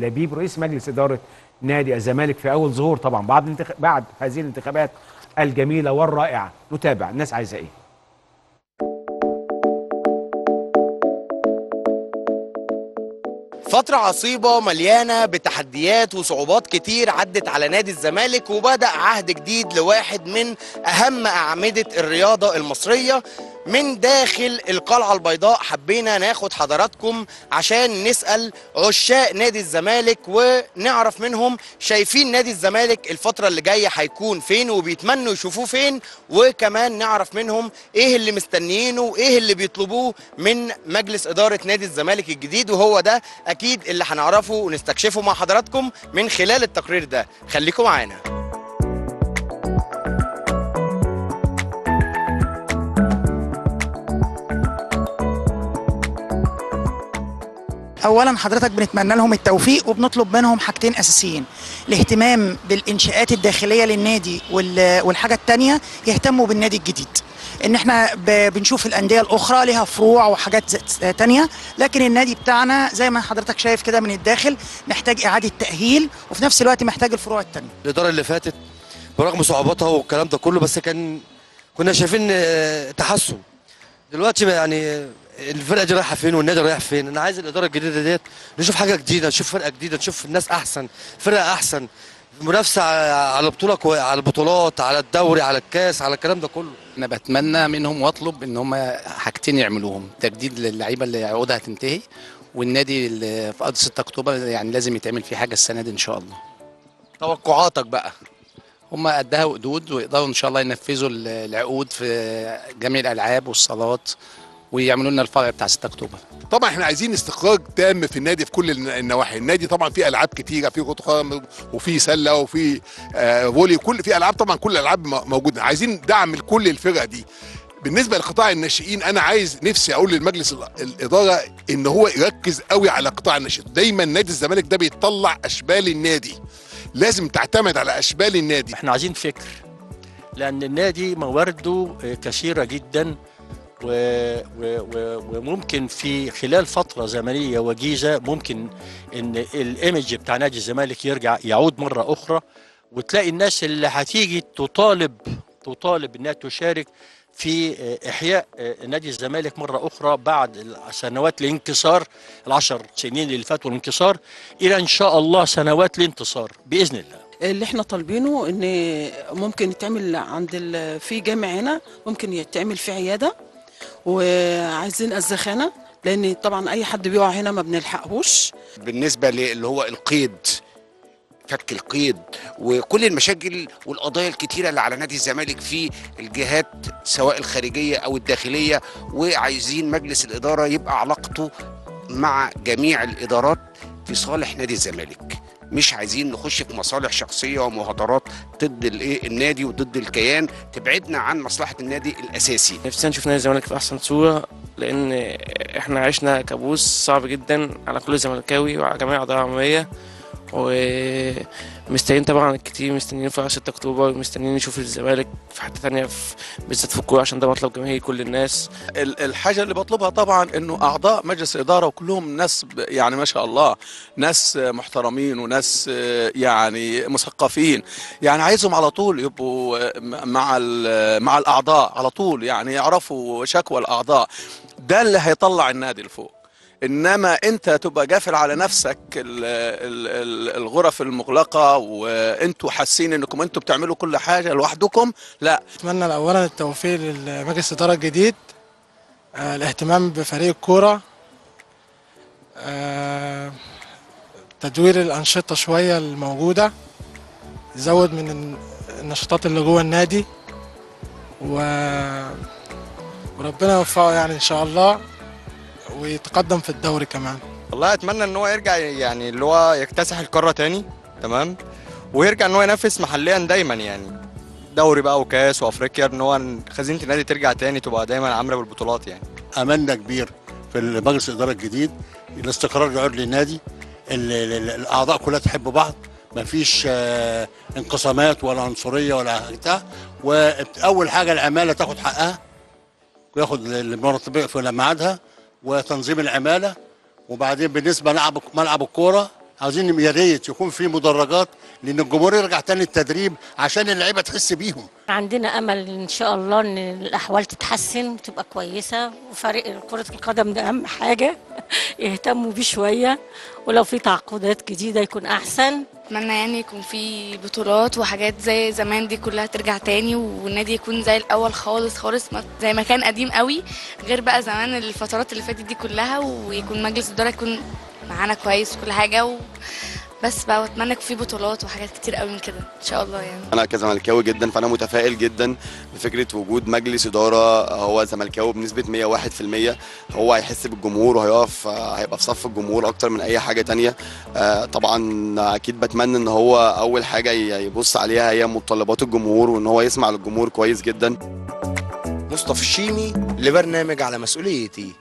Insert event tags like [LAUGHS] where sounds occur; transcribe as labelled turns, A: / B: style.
A: لبيب رئيس مجلس إدارة نادي الزمالك في أول ظهور طبعا بعد. بعد هذه الانتخابات الجميلة والرائعة. نتابع. الناس عايزة إيه؟
B: فترة عصيبة مليانة بتحديات وصعوبات كتير عدت على نادي الزمالك وبدأ عهد جديد لواحد من أهم أعمدة الرياضة المصرية. من داخل القلعة البيضاء حبينا ناخد حضراتكم عشان نسأل عشاق نادي الزمالك ونعرف منهم شايفين نادي الزمالك الفترة اللي جاية هيكون فين وبيتمنوا يشوفوه فين وكمان نعرف منهم إيه اللي مستنيينه وإيه اللي بيطلبوه من مجلس إدارة نادي الزمالك الجديد وهو ده أكيد اللي هنعرفه ونستكشفه مع حضراتكم من خلال التقرير ده. خليكم معانا.
C: اولا حضرتك بنتمنى لهم التوفيق وبنطلب منهم حاجتين أساسيين. الاهتمام بالإنشاءات الداخلية للنادي وال- والحاجة الثانية يهتموا بالنادي الجديد. إن إحنا بنشوف الأندية الأخرى لها فروع وحاجات تانية لكن النادي بتاعنا زي ما حضرتك شايف كده من الداخل محتاج إعادة تأهيل وفي نفس الوقت محتاج الفروع التانية.
D: الإدارة اللي فاتت برغم صعوباتها والكلام ده كله بس كان كنا شايفين آه، تحسن. دلوقتي يعني الفرقة دي رايحة فين والنادي رايح فين؟ أنا عايز الإدارة الجديدة ديت نشوف حاجة جديدة نشوف فرقة جديدة نشوف الناس أحسن فرقة أحسن. منافسة على البطوله. على البطولات على الدوري على الكاس على الكلام ده كله.
E: أنا بتمنى منهم واطلب إن هم حاجتين يعملوهم تجديد للعيبة اللي عقودها تنتهي والنادي اللي في قضيه 6 أكتوبر يعني لازم يتعمل فيه حاجة السنة دي إن شاء الله.
B: توقعاتك بقى؟
E: هم قدها وقدود ويقدروا إن شاء الله ينفذوا ال- العقود في جميع الألعاب والصالات. ويعملوا لنا الفرع بتاع 6 أكتوبر.
F: طبعا إحنا عايزين استقرار تام في النادي في كل الن- النواحي. النادي طبعا فيه ألعاب كتيرة في كره قدم وفي سلة وفي آه فولي كل في ألعاب طبعا كل الألعاب موجودة. عايزين دعم لكل الفرق دي. بالنسبة لقطاع الناشئين أنا عايز نفسي أقول للمجلس ال- الإدارة إن هو يركز قوي على قطاع الناشئين. دايما نادي الزمالك ده بيطلع أشبال النادي. لازم تعتمد على أشبال النادي.
G: إحنا عايزين فكر لأن النادي موارده كثيرة جدا. و... و... و... وممكن في خلال فترة زمنية وجيزة ممكن إن الايمج بتاع نادي الزمالك يرجع يعود مرة أخرى وتلاقي الناس اللي هتيجي تطالب تطالب إنها تشارك في إحياء نادي الزمالك مرة أخرى بعد سنوات الانكسار العشر سنين اللي فاتوا الانكسار إلى إن شاء الله سنوات الانتصار بإذن الله
H: اللي إحنا طالبينه إن ممكن يتعمل عند. في جامع هنا ممكن يتعمل في عيادة وعايزين الزخانة لأن طبعا أي حد بيقع هنا ما بنلحقهوش.
I: بالنسبة اللي هو القيد فك القيد وكل المشاكل والقضايا الكتيرة اللي على نادي الزمالك في الجهات سواء الخارجية أو الداخلية وعايزين مجلس الإدارة يبقى علاقته مع جميع الإدارات في صالح نادي الزمالك. مش عايزين نخش في مصالح شخصية ومهاترات ضد الايه النادي وضد الكيان. تبعدنا عن مصلحة النادي الأساسي.
J: نفسنا نشوف نادي الزمالك في أحسن صورة لأن إحنا عشنا كابوس صعب جدا على كل زملكاوي وعلى جميع أعضاء العموميه ومستنيين طبعا كتير مستنيين في 6 أكتوبر ومستنيين نشوف الزمالك في حتة في بالذات في الكورة عشان ده مطلب جماهيري كل الناس.
K: ال- الحاجة اللي بطلبها طبعا إنه أعضاء مجلس الإدارة وكلهم ناس يعني ما شاء الله ناس محترمين وناس يعني مثقفين. يعني عايزهم على طول يبقوا مع ال- مع الأعضاء على طول يعني يعرفوا شكوى الأعضاء. ده اللي هيطلع النادي لفوق. إنما أنت تبقى قافل على نفسك ال ال ال الغرف المغلقة وأنتوا حاسين إنكم أنتوا بتعملوا كل حاجة لوحدكم. لا.
L: أتمنى اولا التوفيق لمجلس الاداره الجديد آه، الاهتمام بفريق الكوره آه، تدوير الأنشطة شوية الموجودة يزود من الن- النشاطات اللي جوه النادي و... وربنا يوفقه يعني إن شاء الله. ويتقدم في الدوري كمان.
M: والله أتمنى إن هو يرجع يعني اللي هو يكتسح القارة تاني تمام؟ ويرجع إن هو ينافس محليا دايما يعني. دوري بقى وكاس وأفريقيا إن هو خزينة النادي ترجع تاني تبقى دايما عاملة بالبطولات يعني.
N: املنا كبير في مجلس الإدارة الجديد. الاستقرار يعود للنادي. ال- ال- الأعضاء كلها تحب بعض. مفيش آه، انقسامات ولا عنصرية ولا بتاع وأول حاجة العماله تاخد حقها وياخد المرتب في ميعادها. وتنظيم العمالة. وبعدين بالنسبة لملعب ملعب الكورة عاوزين يا ريت يكون في مدرجات لأن الجمهور يرجع تاني التدريب عشان اللعيبة تحس بيهم.
O: عندنا أمل إن شاء الله إن الأحوال تتحسن وتبقى كويسة وفريق كرة القدم ده أهم حاجة [LAUGHS] يهتموا بيه شوية. ولو في تعاقدات جديدة يكون أحسن.
P: أتمنى يعني يكون في بطولات وحاجات زي زمان دي كلها ترجع تاني والنادي يكون زي الأول خالص خالص زي ما كان قديم قوي غير بقى زمان الفترات اللي فاتت دي كلها ويكون مجلس الإدارة يكون معانا كويس وكل حاجة و... بس بقى واتمنى يكون في بطولات وحاجات كتير قوي من كده. إن شاء الله يعني.
Q: أنا كزملكاوي جدا فأنا متفائل جدا بفكرة وجود مجلس إدارة. هو زملكاوي بنسبة 101% هو هيحس بالجمهور وهيقف هيبقى في صف الجمهور أكتر من أي حاجة تانية. آه، طبعا أكيد بتمنى إن هو أول حاجة يبص عليها هي متطلبات الجمهور وإن هو يسمع للجمهور كويس جدا.
B: مصطفى الشيمي لبرنامج على مسؤوليتي.